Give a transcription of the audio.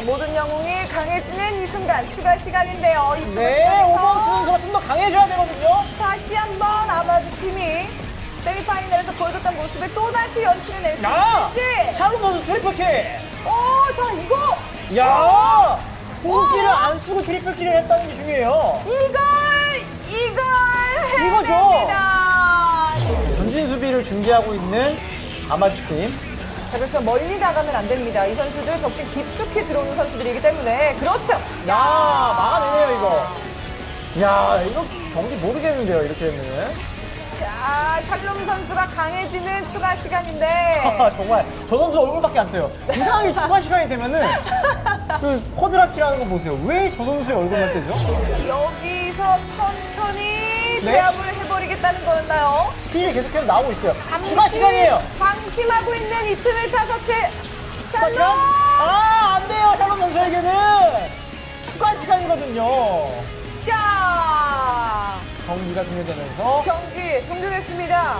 모든 영웅이 강해지는 이 순간 추가 시간인데요. 이 추가 네, 시간에서 오버워치 선수가 좀 더 강해져야 되거든요. 다시 한번 아마즈 팀이 세미파이널에서 보여줬던 모습을 또다시 연출해낼 수 야! 있을지. 샬롯 선수 triple kill! 오, 자, 이거! 야! 궁극기를 어? 안 쓰고 triple kill을 했다는 게 중요해요. 이걸, 이걸 이거죠. 해냅니다. 전진 수비를 준비하고 있는 아마즈 팀. 자, 그래서 멀리 나가면 안 됩니다. 이 선수들 적진 깊숙이 들어오는 선수들이기 때문에. 그렇죠. 야, 막아내네요, 이거. 야, 이거 경기 모르겠는데요, 이렇게 되면은. 자, 샬롬 선수가 강해지는 추가 시간인데. 아, 정말 저 선수 얼굴밖에 안 떠요. 이상하게 추가 시간이 되면은 그 쿼드라키라는 거 보세요. 왜 저 선수의 얼굴만 뜨죠? 여기서 천천히 네. 제압을 해버리겠다는 거였나요? 킬이 계속해서 나오고 있어요. 잠시 추가 시간이에요. 방심하고 있는 이 틈을 타서 제? 샬롬! 아, 안 돼요, 샬롬 선수에게는. 추가 시간이거든요. 자, 경기가 종료되면서 경기 종료됐습니다.